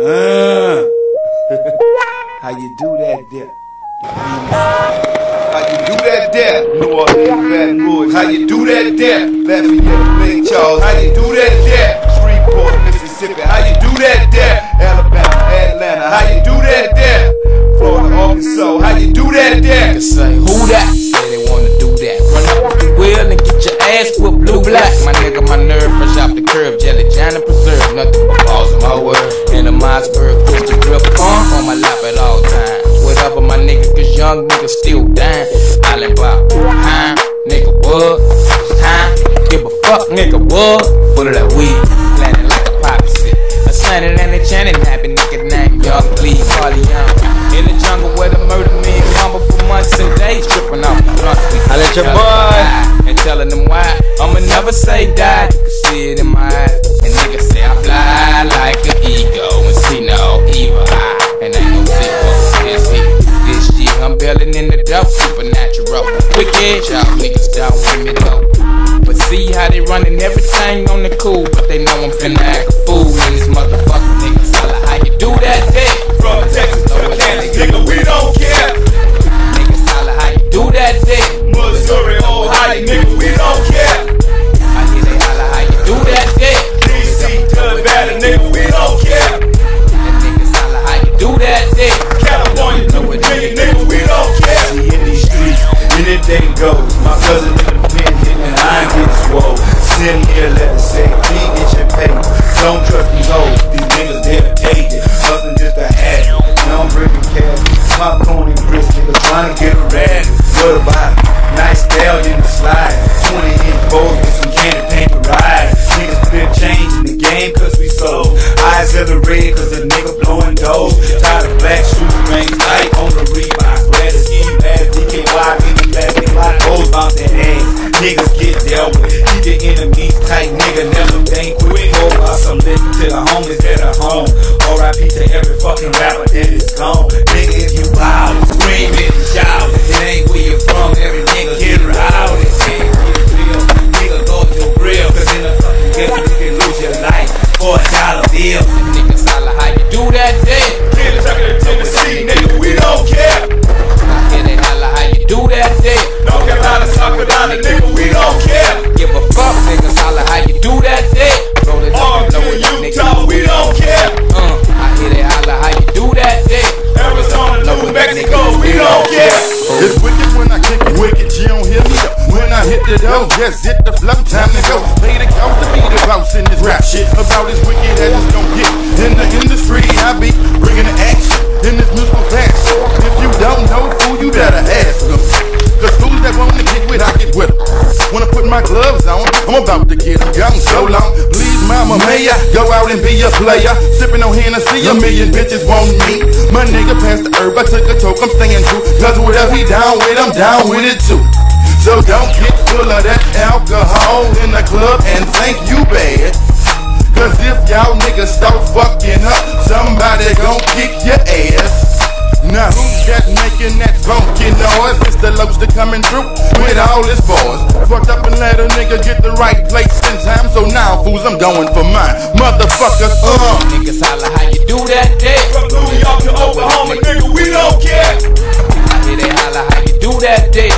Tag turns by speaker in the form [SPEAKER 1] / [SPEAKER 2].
[SPEAKER 1] Uh. How you do that there? How you do that there? New Orleans, Baton Rouge. How you do that there? Lafayette, Lake Charles. How you do that there? Shreveport, Mississippi. How you do that there? Alabama, Atlanta. How you do that there? Florida, Arkansas. How you do that there?
[SPEAKER 2] Say, who that? Mossberg, twist the grip on, on my lap at all times. Whatever my nigga, cause young niggas still dying. Island about, huh? Nigga, what? Huh? Give a fuck, nigga, what? Full of that weed, planted like a poppy seed. A Sunday and a chanting happy nigga named Young Bleed Carleon. In the jungle where the murder men mama for months and days tripping off the blunt.
[SPEAKER 3] I let your boy.
[SPEAKER 2] And telling them why I'ma never say die You can see it in my eyes And niggas Supernatural. Wicked Y'all niggas down with me though But see how they running everything on the cool But they know I'm finna act a fool In this motherfucking
[SPEAKER 1] dedicated. Nothing just a hat. Now I'm bringing cash. Popcorn and grits, nigga, trying to get a rag. What about it? Nice stallion to slide. 20 inch foes with some candy paint to ride. Niggas been changing the game cause we sold. Eyes of the red cause the nigga blowing dough. Tired of black shoes, rings tight on the Reebok. Glad to see you DKY in the back. Nigga like hoes bounce that ass. Niggas get dealt with. Home. R.I.P. to every fucking rapper that is gone. Nigga, if you wild, scream it shout. It ain't where you from. Every We don't care.
[SPEAKER 4] It's wicked when I kick it, wicked, you don't hear me though. When I hit the dough, just hit the flow, time to go. Play the coast to be the boss in this rap shit. About as wicked as it's gon' get. In the industry, I be bringing the action in this musical class. If you and be a player? Sipping on Hennessy, a million bitches want me. My nigga passed the herb, I took a toke, I'm staying true. Cause whatever he down with, I'm down with it too. So don't get full of that alcohol in the club and think you bad. Cause if y'all niggas start fucking up, somebody gon' kick your ass. Now that making that funky noise? It's the Loaster coming through with all his boys. Fucked up and let a nigga get the right place in time. So now, fools, I'm going for mine. Motherfuckers, uh.
[SPEAKER 2] Niggas holla how you do that day
[SPEAKER 1] From New York to Oklahoma, nigga, we don't care.
[SPEAKER 2] I hear they holla how you do that day